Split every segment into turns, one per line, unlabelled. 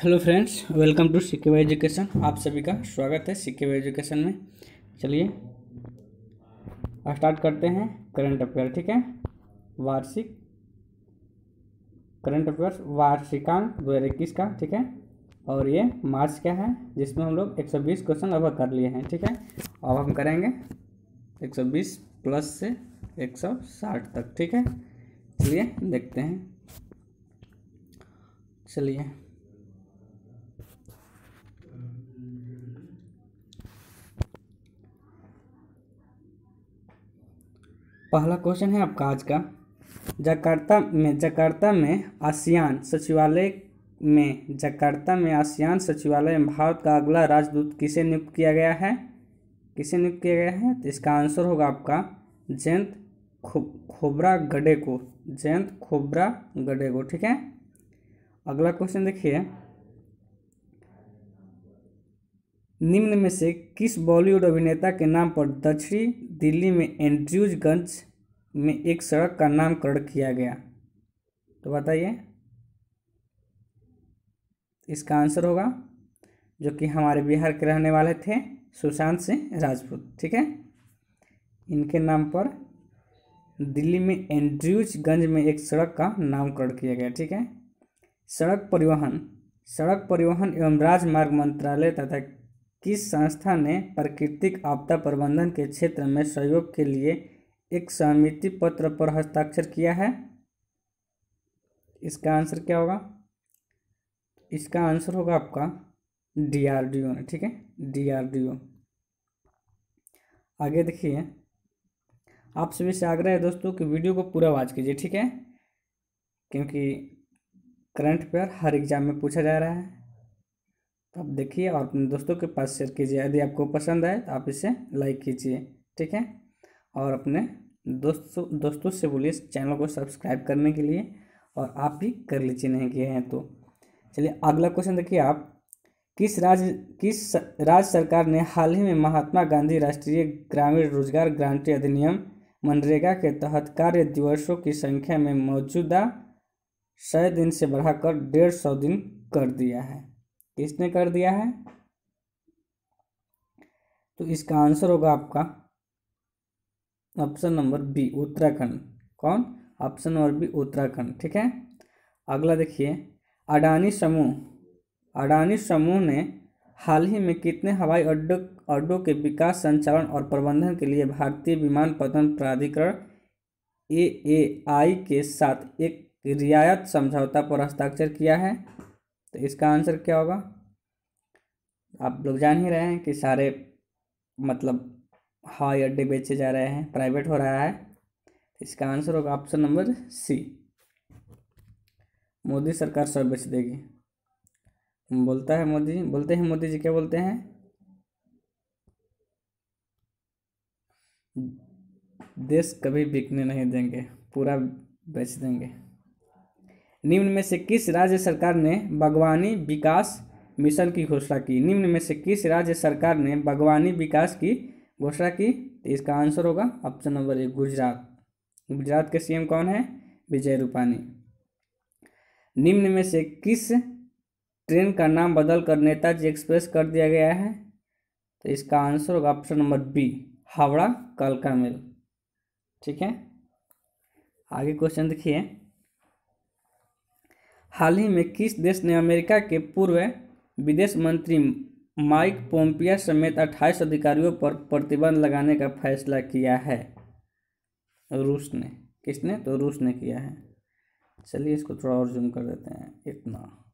Hello friends, welcome to Sikke education. आप सभी का स्वागत है सिक्के एजुकेशन में। चलिए स्टार्ट करते हैं करंट अफेयर, ठीक है? वार्षिक, करंट अफेयर्स वार्षिकांक दो हज़ार इक्कीस का, ठीक है? और ये मार्च क्या है, जिसमें हम लोग 120 क्वेश्चन अब कर लिए हैं, ठीक है? अब हम करेंगे 120 प्लस से 160 तक, ठीक है? चलिए, देखते हैं। चलिए। पहला क्वेश्चन है आपका आज का। जकार्ता में जकार्ता में आसियान सचिवालय में जकार्ता में आसियान सचिवालय में भारत का अगला राजदूत किसे नियुक्त किया गया है? किसे नियुक्त किया गया है? तो इसका आंसर होगा आपका जयंत खो खोबरा गडे को जयंत खोबरा गडे को ठीक है? अगला क्वेश्चन देखिए। निम्न में से किस बॉलीवुड अभिनेता के नाम पर दक्षिणी दिल्ली में एंड्रयूजगंज में एक सड़क का नामकरण किया गया? तो बताइए। इसका आंसर होगा, जो कि हमारे बिहार के रहने वाले थे, सुशांत सिंह राजपूत, ठीक है? इनके नाम पर दिल्ली में एंड्रयूजगंज में एक सड़क का नामकरण किया गया, ठीक है? सड़क परिवहन सड़क परिवहन एवं राजमार्ग मंत्रालय तथा किस संस्था ने प्राकृतिक आपदा प्रबंधन के क्षेत्र में सहयोग के लिए एक सहमति पत्र पर हस्ताक्षर किया है? इसका आंसर क्या होगा? इसका आंसर होगा आपका डीआरडीओ ने, ठीक है? डीआरडीओ। आगे देखिए। आप सभी से आग्रह है दोस्तों कि वीडियो को पूरा वाच कीजिए, ठीक है? क्योंकि करंट अफेयर हर एग्ज़ाम में पूछा जा रहा है। तो आप देखिए, और अपने दोस्तों के पास शेयर कीजिए। यदि आपको पसंद आए तो आप इसे लाइक कीजिए, ठीक है? और अपने दोस्तों दोस्तों से बोलिए इस चैनल को सब्सक्राइब करने के लिए, और आप भी कर लीजिए नहीं किए हैं तो। चलिए, अगला क्वेश्चन देखिए आप। किस राज्य किस राज्य सरकार ने हाल ही में महात्मा गांधी राष्ट्रीय ग्रामीण रोज़गार गारंटी अधिनियम मनरेगा के तहत कार्य दिवसों की संख्या में मौजूदा सौ दिन से बढ़ाकर डेढ़ सौ दिन कर दिया है? किसने कर दिया है? तो इसका आंसर होगा आपका ऑप्शन नंबर बी, उत्तराखंड। कौन? Option number B, Uttarakhand. ठीक है? अगला देखिए, अडानी समूह। अडानी समूह ने हाल ही में कितने हवाई अड्डों अड्डों के विकास, संचालन और प्रबंधन के लिए भारतीय विमानपत्तन प्राधिकरण ए ए आई के साथ एक रियायत समझौता पर हस्ताक्षर किया है? तो इसका आंसर क्या होगा? आप लोग जान ही रहे हैं कि सारे मतलब हवाई अड्डे बेचे जा रहे हैं, प्राइवेट हो रहा है। इसका आंसर होगा ऑप्शन नंबर सी। मोदी सरकार सब बेच देगी। बोलता है मोदी बोलते हैं मोदी जी, क्या बोलते हैं? देश कभी बिकने नहीं देंगे, पूरा बेच देंगे। निम्न में से किस राज्य सरकार ने बागवानी विकास मिशन की घोषणा की? निम्न में से किस राज्य सरकार ने बागवानी विकास की घोषणा की? तो इसका आंसर होगा ऑप्शन नंबर एक, गुजरात। गुजरात के सीएम कौन है? विजय रूपानी। निम्न में से किस ट्रेन का नाम बदलकर नेताजी एक्सप्रेस कर दिया गया है? तो इसका आंसर होगा ऑप्शन नंबर बी हावड़ा कलका मेल। ठीक है? आगे क्वेश्चन देखिए। हाल ही में किस देश ने अमेरिका के पूर्व विदेश मंत्री माइक पोम्पिया समेत अट्ठाईस अधिकारियों पर प्रतिबंध लगाने का फैसला किया है? रूस ने। किसने? तो रूस ने किया है। चलिए इसको थोड़ा और जूम कर देते हैं। इतना।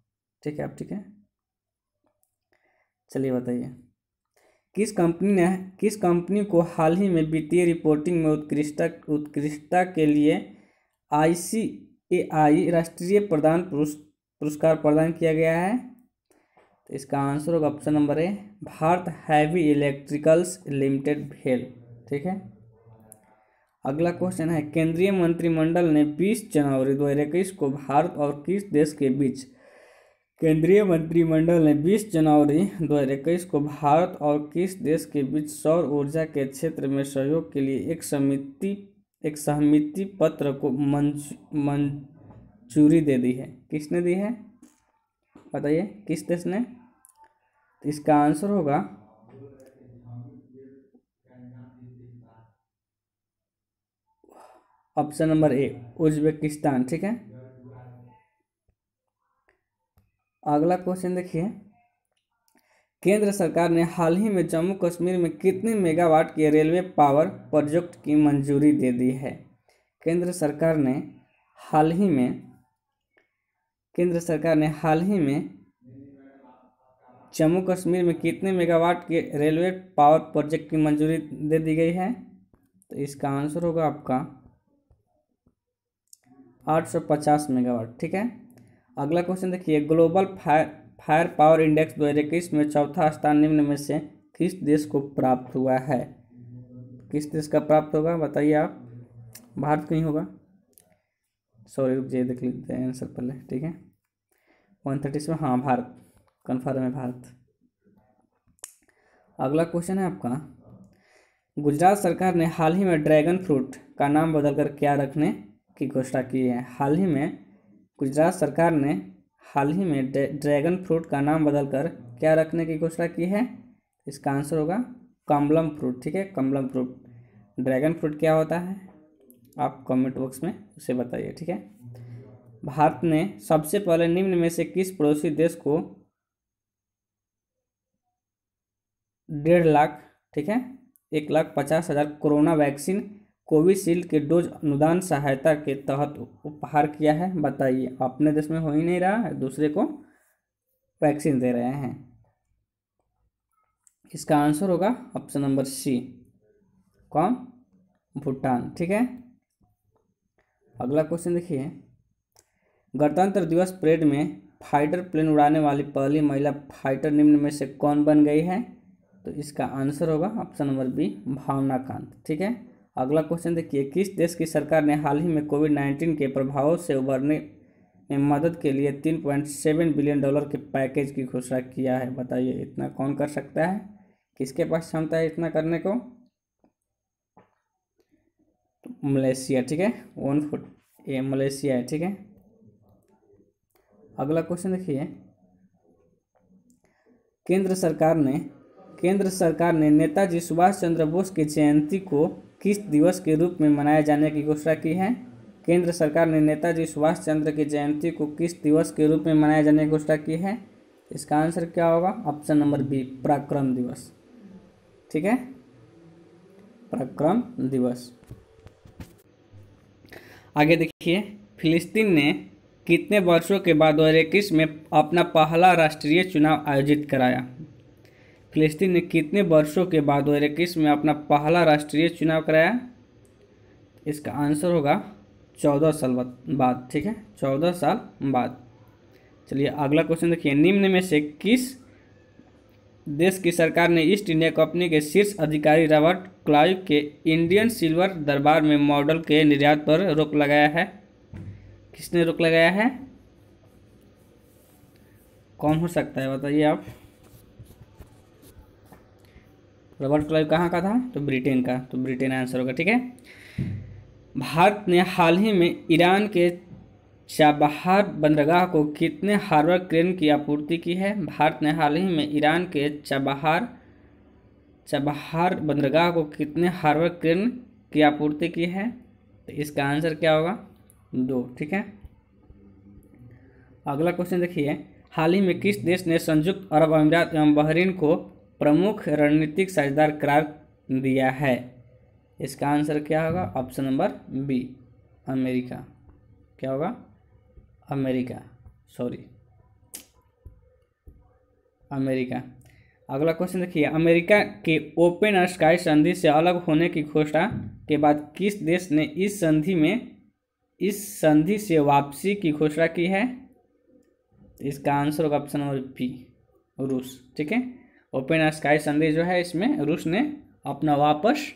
ठीक है, आप ठीक है? चलिए बताइए। किस कंपनी ने, किस कंपनी को हाल ही में वित्तीय रिपोर्टिंग में उत्कृष्टता उत्कृष्टता के लिए आई सी ए आई राष्ट्रीय प्रदान पुरस्कार प्रदान किया गया है। तो इसका आंसर होगा option number A, Bharat heavy electricals limited भेल। ठीक है? अगला क्वेश्चन है, केंद्रीय मंत्रिमंडल ने 20 जनवरी दो हज़ार इक्कीस को भारत और किस देश के बीच केंद्रीय मंत्रिमंडल ने 20 जनवरी दो हज़ार इक्कीस को भारत और किस देश के बीच सौर ऊर्जा के क्षेत्र में सहयोग के लिए एक समिति एक सहमति पत्र को मंजूरी दे दी है। किसने दी है? बताइए, किस देश ने? इसका आंसर होगा ऑप्शन नंबर ए, उज्बेकिस्तान, ठीक है? अगला क्वेश्चन देखिए। केंद्र सरकार ने हाल ही में जम्मू कश्मीर में कितने मेगावाट के रेलवे पावर प्रोजेक्ट की मंजूरी दे दी है? केंद्र सरकार ने हाल ही में, केंद्र सरकार ने हाल ही में जम्मू कश्मीर में कितने मेगावाट के रेलवे पावर प्रोजेक्ट की मंजूरी दे दी गई है? तो इसका आंसर होगा आपका 850 मेगावाट, ठीक है? अगला क्वेश्चन देखिए, global fire fire power index दो हज़ार इक्कीस में चौथा स्थान निम्न में से किस देश को प्राप्त हुआ है? किस देश का प्राप्त होगा? बताइए आप। भारत कहीं होगा। सॉरी रुक जाइए, देख लेते हैं आंसर पहले, ठीक है? वन थर्टी सेवन हाँ भारत। कन्फर्म है भारत। अगला क्वेश्चन है आपका। गुजरात सरकार ने हाल ही में ड्रैगन फ्रूट का नाम बदलकर क्या रखने की घोषणा की है? हाल ही में गुजरात सरकार ने हाल ही में ड्रैगन फ्रूट का नाम बदलकर क्या रखने की घोषणा की है? इसका आंसर होगा कमलम फ्रूट, ठीक है? कमलम फ्रूट। ड्रैगन फ्रूट क्या होता है? आप कमेंट बॉक्स में उसे बताइए, ठीक है? भारत ने सबसे पहले निम्न में से किस पड़ोसी देश को डेढ़ लाख, ठीक है? एक लाख पचास हज़ार कोरोना वैक्सीन कोविशील्ड के डोज अनुदान सहायता के तहत उपहार किया है। बताइए, अपने देश में हो ही नहीं रहा है, दूसरे को वैक्सीन दे रहे हैं। इसका आंसर होगा ऑप्शन नंबर सी, कौन? भूटान। ठीक है? अगला क्वेश्चन देखिए। गणतंत्र दिवस परेड में फाइटर प्लेन उड़ाने वाली पहली महिला फाइटर निम्न में से कौन बन गई है? तो इसका आंसर होगा option number B Bhavna Kant ठीक है? अगला क्वेश्चन देखिए, किस देश की सरकार ने हाल ही में कोविड नाइन्टीन के प्रभावों से उबरने में मदद के लिए तीन पॉइंट सेवन बिलियन डॉलर के पैकेज की घोषणा किया है? बताइए, इतना कौन कर सकता है? किसके पास क्षमता है इतना करने को? मलेशिया, ठीक है? वन फुट ये मलेशिया है, ठीक है? अगला क्वेश्चन देखिए। केंद्र सरकार ने, केंद्र सरकार ने नेताजी सुभाष चंद्र बोस की जयंती को किस दिवस के रूप में मनाए जाने की घोषणा की है। केंद्र सरकार ने नेताजी सुभाष चंद्र की जयंती को किस दिवस के रूप में मनाए जाने की घोषणा की है। इसका आंसर क्या होगा? ऑप्शन नंबर बी, पराक्रम दिवस। ठीक है? पराक्रम दिवस। आगे देखिए, फिलिस्तीन ने कितने वर्षों के बाद दो में अपना पहला राष्ट्रीय चुनाव आयोजित कराया? फिलिस्तीन ने कितने वर्षों के बाद दो हज़ार इक्कीस में अपना पहला राष्ट्रीय चुनाव कराया? इसका आंसर होगा चौदह साल बाद, ठीक है? चौदह साल बाद। चलिए, अगला क्वेश्चन देखिए। निम्न में से किस देश की सरकार ने ईस्ट इंडिया कंपनी के शीर्ष अधिकारी रॉबर्ट क्लाइव के इंडियन सिल्वर दरबार में मॉडल के निर्यात पर रोक लगाया है? किसने रोक लगाया है? कौन हो सकता है, बताइए आप। रॉबर्ट क्लाइव कहाँ का था? तो ब्रिटेन का तो ब्रिटेन आंसर होगा, ठीक है? भारत ने हाल ही में ईरान के चाबहार बंदरगाह को कितने हार्बर क्रेन की आपूर्ति की है? भारत ने हाल ही में ईरान के चाबहार चाबहार बंदरगाह को कितने हार्बर क्रेन की आपूर्ति की है? तो इसका आंसर क्या होगा? दो, ठीक है? अगला क्वेश्चन देखिए। हाल ही में किस देश ने संयुक्त अरब अमीरात एवं बहरीन को प्रमुख रणनीतिक साझेदार करार दिया है। इसका आंसर क्या होगा? Option number B, America. क्या होगा? अमेरिका। Sorry, America. अगला क्वेश्चन देखिए, अमेरिका के ओपन स्काई संधि से अलग होने की घोषणा के बाद किस देश ने इस संधि में, इस संधि से वापसी की घोषणा की है? इसका आंसर होगा ऑप्शन नंबर बी, रूस। ठीक है? ओपन स्काई संधि जो है इसमें रूस ने अपना वापस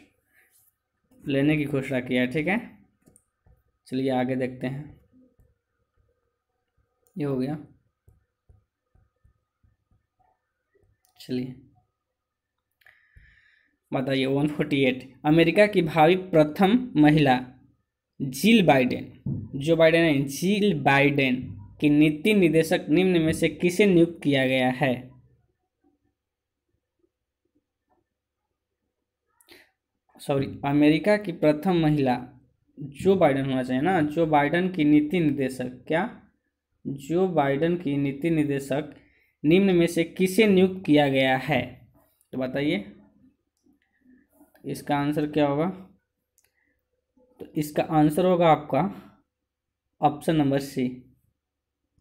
लेने की घोषणा किया ठीक है? चलिए आगे देखते हैं। ये हो गया। चलिए। बताइए वन फोर्टी एट अमेरिका की भावी प्रथम महिला, जिल बाइडेन। जो बाइडेन है, जिल बाइडेन की नीति निदेशक निम्न में से किसे नियुक्त किया गया है? सॉरी अमेरिका की प्रथम महिला जो बाइडन होना चाहिए ना जो बाइडन की नीति निदेशक क्या? जो बाइडन की नीति निदेशक निम्न में से किसे नियुक्त किया गया है? तो बताइए। इसका आंसर क्या होगा? तो इसका आंसर होगा आपका ऑप्शन नंबर सी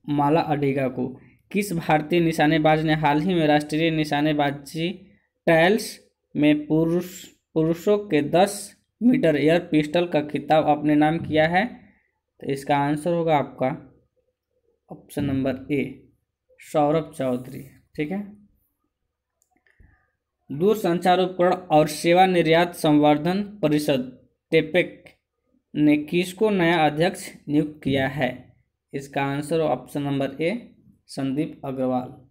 माला अडेगा को। किस भारतीय निशानेबाज ने हाल ही में राष्ट्रीय निशानेबाजी ट्रायल्स में पुरुष पुरुषों के दस मीटर एयर पिस्टल का खिताब अपने नाम किया है। तो इसका आंसर होगा आपका option number A, Saurabh Chaudhary. ठीक है? दूरसंचार उपकरण और सेवा निर्यात संवर्धन परिषद, टेपेक ने किसको नया अध्यक्ष नियुक्त किया है? इसका answer option number A, Sandeep Agarwal.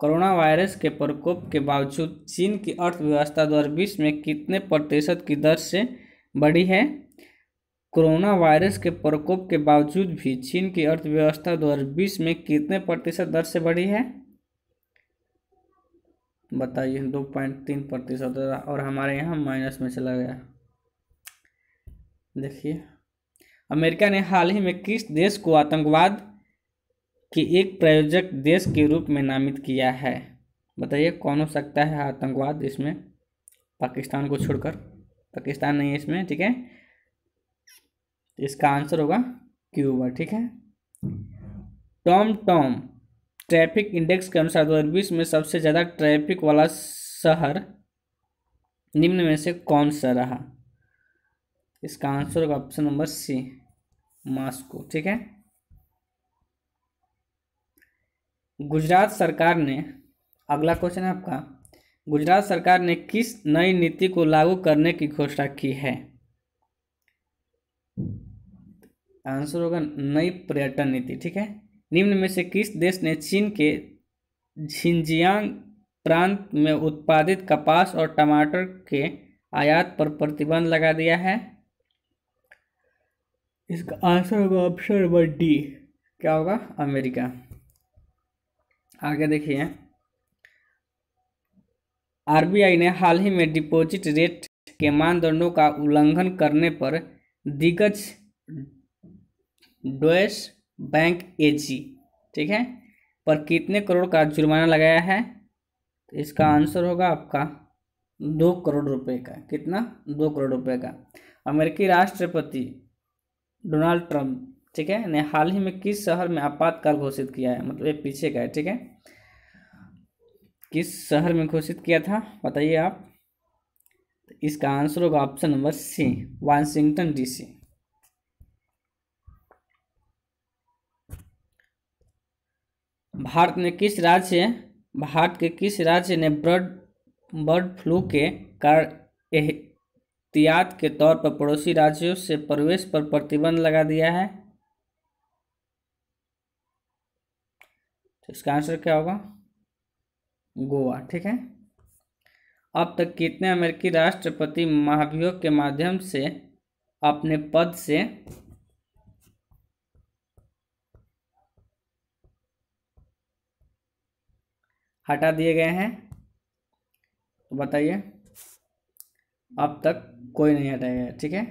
Corona virus के प्रकोप के बावजूद चीन की अर्थव्यवस्था दो हज़ार बीस में कितने प्रतिशत की दर से बढ़ी है? कोरोना वायरस के प्रकोप के बावजूद भी चीन की अर्थव्यवस्था 2020 में कितने प्रतिशत दर से बढ़ी है? बताइए, दो पॉइंट तीन प्रतिशत और हमारे यहाँ माइनस में चला गया। देखिए, अमेरिका ने हाल ही में किस देश को आतंकवाद के एक प्रायोजक देश के रूप में नामित किया है। बताइए, कौन हो सकता है आतंकवाद इसमें? पाकिस्तान को छोड़कर। पाकिस्तान नहीं है इसमें, ठीक है? इसका आंसर होगा क्यूबा, ठीक है? टॉम टॉम, ट्रैफ़िक इंडेक्स के अनुसार दो हज़ार बीस में सबसे ज़्यादा ट्रैफ़िक वाला शहर निम्न में से कौन सा रहा? इसका आंसर होगा ऑप्शन नंबर सी, मास्को, ठीक है? गुजरात सरकार ने, अगला क्वेश्चन है आपका, गुजरात सरकार ने किस नई नीति को लागू करने की घोषणा की है? आंसर होगा नई पर्यटन नीति, ठीक है? निम्न में से किस देश ने चीन के झिंजियांग प्रांत में उत्पादित कपास और टमाटर के आयात पर प्रतिबंध लगा दिया है? इसका आंसर होगा ऑप्शन नंबर डी क्या होगा? अमेरिका। आगे देखिए। आरबीआई ने हाल ही में डिपॉजिट रेट के मानदंडों का उल्लंघन करने पर दिग्गज डोएस बैंक एजी, ठीक है? पर कितने करोड़ का जुर्माना लगाया है? तो इसका आंसर होगा आपका दो करोड़ रुपए का। कितना? दो करोड़ रुपए का। अमेरिकी राष्ट्रपति डोनाल्ड ट्रंप ठीक है? ने हाल ही में किस शहर में आपातकाल घोषित किया है? मतलब ये पीछे का है, ठीक है? किस शहर में घोषित किया था? बताइए आप। इसका आंसर होगा option number C, Washington DC. Bharat ने किस राज्य, भारत के किस राज्य ने बर्ड बर्ड फ्लू के कारण एहतियात के तौर पर पड़ोसी राज्यों से प्रवेश पर प्रतिबंध लगा दिया है? तो इसका आंसर क्या होगा? गोवा, ठीक है? अब तक कितने अमेरिकी राष्ट्रपति महाभियोग के माध्यम से अपने पद से हटा दिए गए हैं? तो बताइए। अब तक कोई नहीं हटाया गया, ठीक है?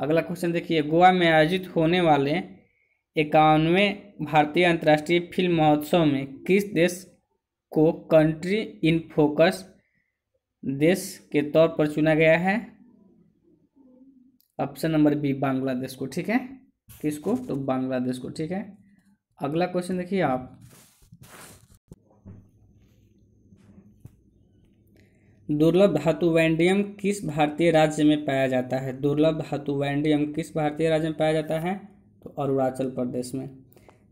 अगला क्वेश्चन देखिए, गोवा में आयोजित होने वाले इक्यानवें भारतीय अंतर्राष्ट्रीय फ़िल्म महोत्सव में किस देश को कंट्री इन फोकस देश के तौर पर चुना गया है? ऑप्शन नंबर बी, बांग्लादेश को, ठीक है? किसको? तो बांग्लादेश को, ठीक है? अगला क्वेश्चन देखिए आप। दुर्लभ धातु वैंडियम किस भारतीय राज्य में पाया जाता है? दुर्लभ धातु वैंडियम किस भारतीय राज्य में पाया जाता है? तो अरुणाचल प्रदेश में।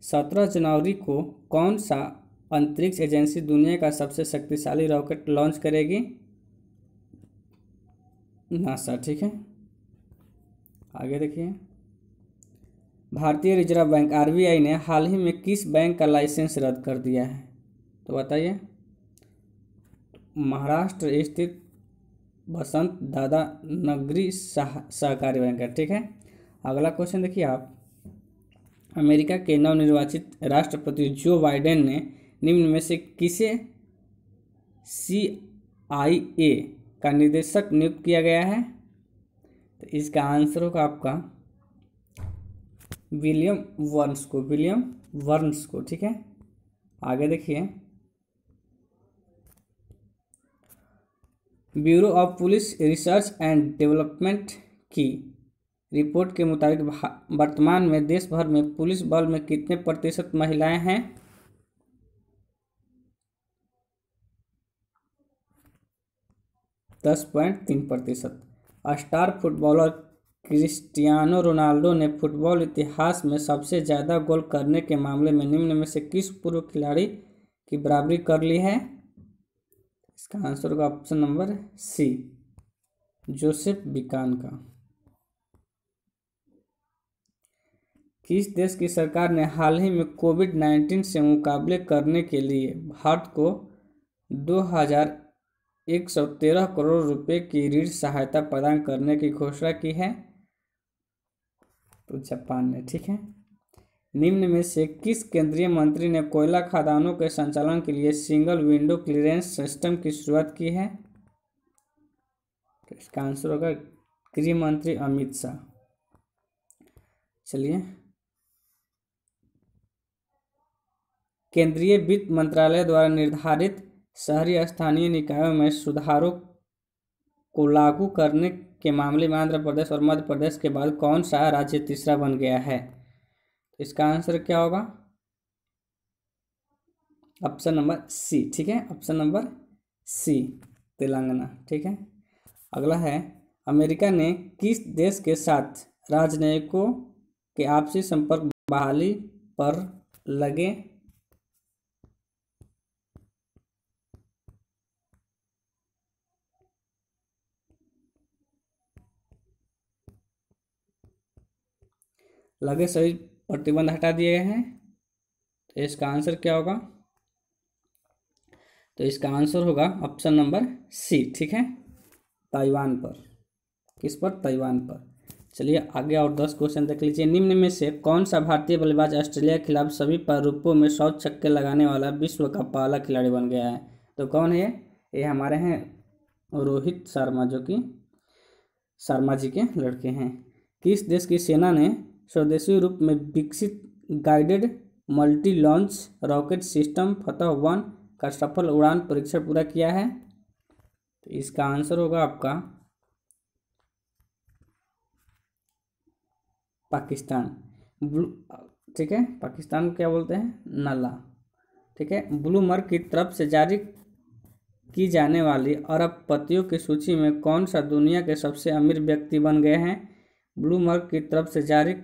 सत्रह जनवरी को कौन सा अंतरिक्ष एजेंसी दुनिया का सबसे शक्तिशाली रॉकेट लॉन्च करेगी? नासा, ठीक है? आगे देखिए। भारतीय रिज़र्व बैंक, आरबीआई ने हाल ही में किस बैंक का लाइसेंस रद्द कर दिया है? तो बताइए। महाराष्ट्र स्थित बसंत दादा नगरी सहकारी बैंक है, ठीक है? अगला क्वेश्चन देखिए आप। अमेरिका के नवनिर्वाचित राष्ट्रपति जो बाइडेन ने निम्न में से किसे सी आई ए का निदेशक नियुक्त किया गया है? तो इसका आंसर होगा आपका विलियम वर्न्स को विलियम वर्न्स को ठीक है? आगे देखिए। Bureau of police research and development की रिपोर्ट के मुताबिक वर्तमान में देश भर में पुलिस बल में कितने प्रतिशत महिलाएँ हैं? दस पॉइंट तीन प्रतिशत। स्टार फुटबॉलर क्रिस्टियानो रोनाल्डो ने फुटबॉल इतिहास में सबसे ज़्यादा गोल करने के मामले में निम्न में से किस पूर्व खिलाड़ी की बराबरी कर ली है? इसका आंसर होगा ऑप्शन नंबर सी, जोसेफ बिकान का। किस देश की सरकार ने हाल ही में कोविड नाइन्टीन से मुकाबले करने के लिए भारत को दो हज़ार एक सौ तेरह करोड़ रुपए की ऋण सहायता प्रदान करने की घोषणा की है? तो जापान ने ठीक है। निम्न में से किस केंद्रीय मंत्री ने कोयला खदानों के संचालन के लिए सिंगल विंडो क्लियरेंस सिस्टम की शुरुआत की है? तो इसका आंसर होगा गृह मंत्री अमित शाह। चलिए केंद्रीय वित्त मंत्रालय द्वारा निर्धारित शहरी स्थानीय निकायों में सुधारों को लागू करने के मामले में आंध्र प्रदेश और मध्य प्रदेश के बाद कौन सा राज्य तीसरा बन गया है? तो इसका आंसर क्या होगा? ऑप्शन नंबर सी, ठीक है? ऑप्शन नंबर सी, तेलंगाना, ठीक है? अगला है, अमेरिका ने किस देश के साथ राजनयिकों के आपसी संपर्क बहाली पर लगे लगे सभी प्रतिबंध हटा दिए गए हैं। तो इसका आंसर क्या होगा? तो इसका आंसर होगा ऑप्शन नंबर सी, ठीक है? ताइवान पर। किस पर? ताइवान पर। चलिए आगे और दस क्वेश्चन देख लीजिए। निम्न में से कौन सा भारतीय बल्लेबाज ऑस्ट्रेलिया के खिलाफ सभी प्रारूपों में सौ छक्के लगाने वाला विश्व का पहला खिलाड़ी बन गया है? तो कौन है ये हमारे हैं रोहित शर्मा, जो कि शर्मा जी के लड़के हैं। किस देश की सेना ने स्वदेशी रूप में विकसित guided multi launch rocket system Fatah one का सफल उड़ान परीक्षण पूरा किया है। तो इसका आंसर होगा आपका पाकिस्तान। ब्लू, ठीक है? पाकिस्तान क्या बोलते हैं? नला। ठीक है? ब्लू मर्क की तरफ़ से जारी की जाने वाली अरबपतियों की सूची में कौन सा दुनिया के सबसे अमीर व्यक्ति बन गए हैं? ब्लू मर्क की तरफ़ से जारी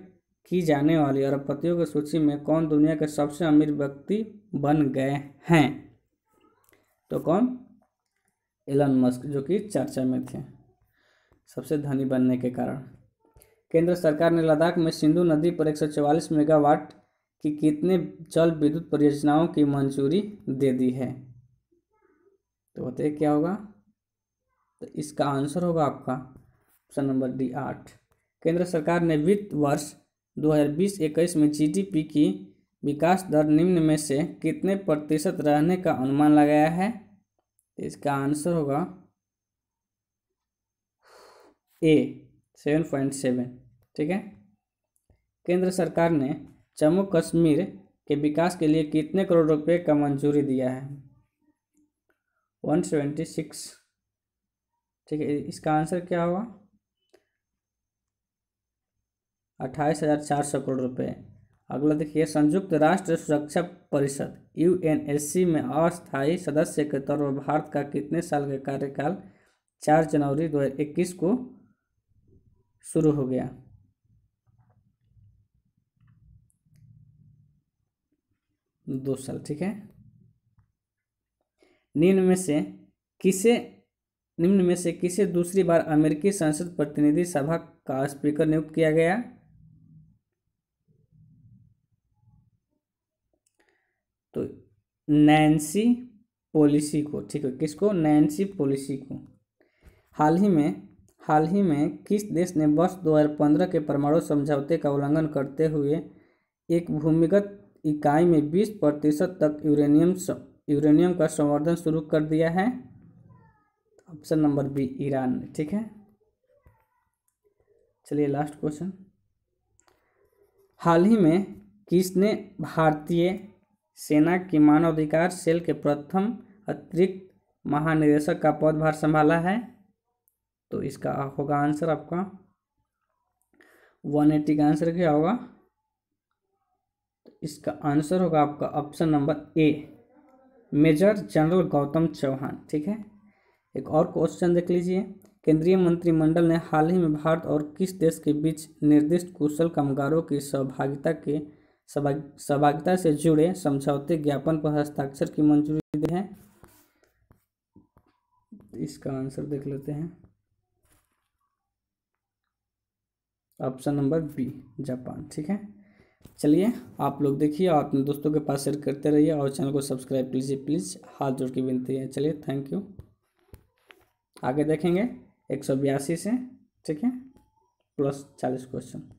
की जाने वाली अरबपतियों की सूची में कौन दुनिया के सबसे अमीर व्यक्ति बन गए हैं? तो कौन? एलन मस्क जो कि चर्चा में थे। सबसे धनी बनने के कारण। केंद्र सरकार ने लद्दाख में सिंधु नदी पर 144 मेगावाट की कितने जल विद्युत परियोजनाओं की मंजूरी दे दी है? तो बताइए क्या होगा? तो इसका आंसर होगा आपका ऑप्शन नंबर डी आठ। केंद्र सरकार ने वित्त वर्ष 2020-21 में जीडीपी की विकास दर निम्न में से कितने प्रतिशत रहने का अनुमान लगाया है? इसका आंसर होगा ए, सेवन पॉइंट सेवन। ठीक है? केंद्र सरकार ने जम्मू कश्मीर के विकास के लिए कितने करोड़ रुपए का मंजूरी दिया है? One seventy six. ठीक है, इसका आंसर क्या होगा? अट्ठाईस हज़ार चार सौ करोड़ रुपए। अगला देखिए, संयुक्त राष्ट्र सुरक्षा परिषद यूएनएससी में अस्थायी सदस्य के तौर पर भारत का कितने साल का कार्यकाल? चार जनवरी दो हज़ार इक्कीस को शुरू हो गया। दो साल, ठीक है? निम्न में से किसे, निम्न में से किसे दूसरी बार अमेरिकी संसद प्रतिनिधि सभा का स्पीकर नियुक्त किया गया तो नैन्सी पॉलिसी को, ठीक है, किसको? नैन्सी पॉलिसी को। हाल ही में, हाल ही में किस देश ने वर्ष 2015 के परमाणु समझौते का उल्लंघन करते हुए एक भूमिगत इकाई में बीस प्रतिशत तक यूरेनियम यूरेनियम का संवर्धन शुरू कर दिया है? ऑप्शन नंबर बी, ईरान ने ठीक है? चलिए लास्ट क्वेश्चन हाल ही में किसने भारतीय सेना की मानवाधिकार सेल के प्रथम अतिरिक्त महानिदेशक का पदभार संभाला है। तो इसका होगा आंसर आपका वन एट्टी का आंसर क्या होगा? तो इसका आंसर होगा आपका option number A, major general Gautam Chauhan, ठीक है? एक और क्वेश्चन देख लीजिए। केंद्रीय मंत्रिमंडल ने हाल ही में भारत और किस देश के बीच निर्दिष्ट कुशल कामगारों की सहभागिता के सहभागिता से जुड़े समझौते ज्ञापन पर हस्ताक्षर की मंजूरी दी है। इसका आंसर देख लेते हैं। ऑप्शन नंबर बी, जापान, ठीक है? चलिए, आप लोग देखिए और अपने दोस्तों के पास शेयर करते रहिए और चैनल को सब्सक्राइब कीजिए, प्लीज़। हाथ जोड़ के विनती है। चलिए, थैंक यू। आगे देखेंगे, एक सौ बयासी से, ठीक है? प्लस चालीस क्वेश्चन।